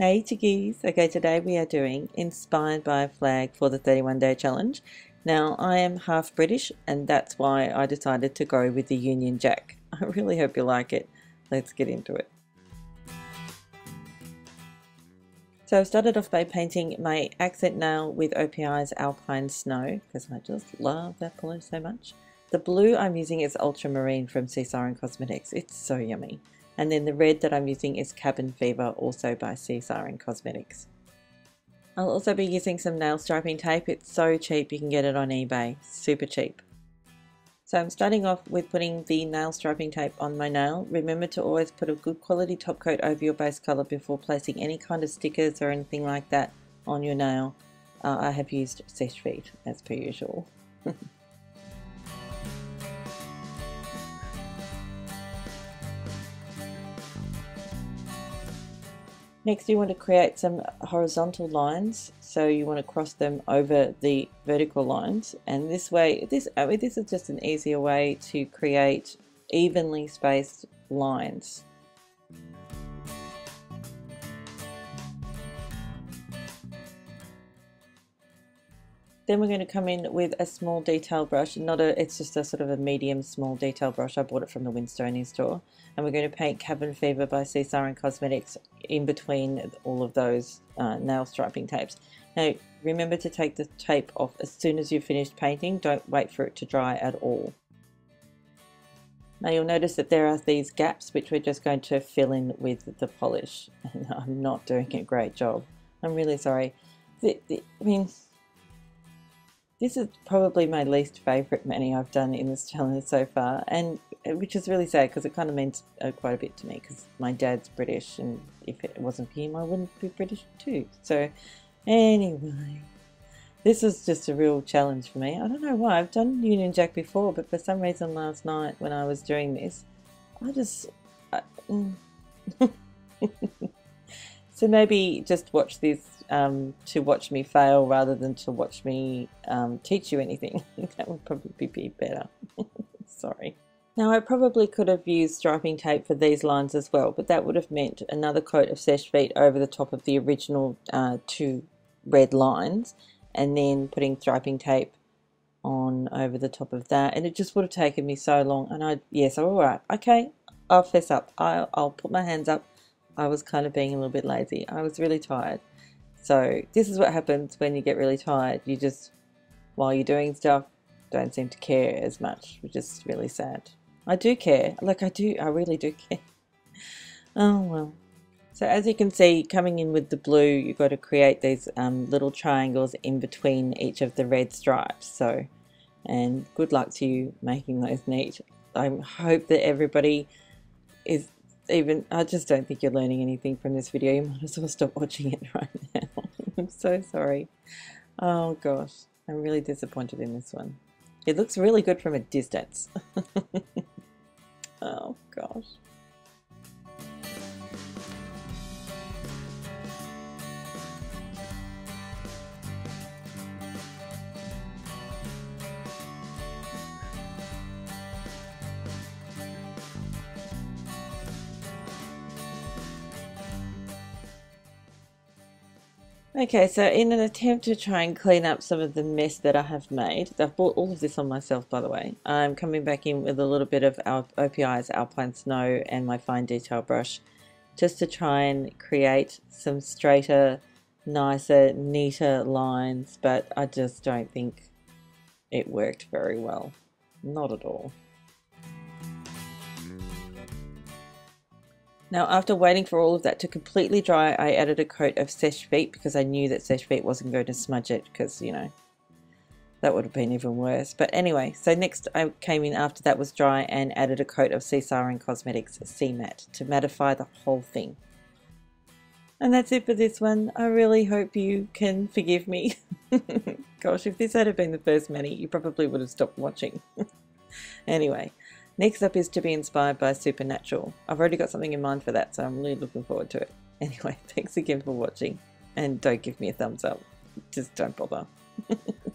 Hey chickies! Okay, today we are doing Inspired by a Flag for the 31 Day Challenge. Now, I am half British, and that's why I decided to go with the Union Jack. I really hope you like it. Let's get into it. So I started off by painting my accent nail with OPI's Alpine Snow, because I just love that colour so much. The blue I'm using is Ultramarine from Sea Siren Cosmetics. It's so yummy. And then the red that I'm using is Cabin Fever, also by Sea Siren Cosmetics. I'll also be using some nail striping tape. It's so cheap, you can get it on eBay. Super cheap. So I'm starting off with putting the nail striping tape on my nail. Remember to always put a good quality top coat over your base color before placing any kind of stickers or anything like that on your nail. Uh, I have used Seche Vite as per usual. Next you want to create some horizontal lines. So you want to cross them over the vertical lines. And this way this I mean, this is just an easier way to create evenly spaced lines Then we're going to come in with a small detail brush, not a, it's just a sort of a medium small detail brush. I bought it from the Winstone store. And we're going to paint Cabin Fever by Sea Siren Cosmetics in between all of those uh, nail striping tapes. Now remember to take the tape off as soon as you've finished painting, don't wait for it to dry at all. Now you'll notice that there are these gaps which we're just going to fill in with the polish. And I'm not doing a great job. I'm really sorry. The, the, I mean, this is probably my least favourite mani I've done in this challenge so far, and uh, which is really sad because it kind of means uh, quite a bit to me because my dad's British, and if it wasn't for him, I wouldn't be British too. So, anyway, this is just a real challenge for me. I don't know why I've done Union Jack before, but for some reason last night when I was doing this, I just. I, mm. so maybe just watch this um, to watch me fail rather than to watch me um, teach you anything. that would probably be better. Sorry. Now I probably could have used striping tape for these lines as well, but that would have meant another coat of Seche Vite over the top of the original uh, two red lines and then putting striping tape on over the top of that and it just would have taken me so long and I yes all right okay I'll fess up I'll, I'll put my hands up I was kind of being a little bit lazy I was really tired so this is what happens when you get really tired. You just, while you're doing stuff, don't seem to care as much, which is really sad. I do care. Like I do, I really do care. Oh well. So as you can see, coming in with the blue, you've got to create these um, little triangles in between each of the red stripes. So, and good luck to you making those neat. I hope that everybody is even, I just don't think you're learning anything from this video. You might as well stop watching it right now. I'm so sorry. Oh gosh, I'm really disappointed in this one. It looks really good from a distance. oh gosh. Okay, so in an attempt to try and clean up some of the mess that I have made, I've bought all of this on myself by the way, I'm coming back in with a little bit of our OPI's Alpine Snow and my fine detail brush just to try and create some straighter, nicer, neater lines, but I just don't think it worked very well. Not at all. Now after waiting for all of that to completely dry, I added a coat of Seche Vite because I knew that Seche Vite wasn't going to smudge it because, you know, that would have been even worse. But anyway, so next I came in after that was dry and added a coat of Sea Siren Cosmetics C-Matte to mattify the whole thing. And that's it for this one. I really hope you can forgive me. Gosh, if this had been the first mani, you probably would have stopped watching. anyway, Next up is to be inspired by Supernatural. I've already got something in mind for that, so I'm really looking forward to it. Anyway, thanks again for watching, and don't give me a thumbs up. Just don't bother.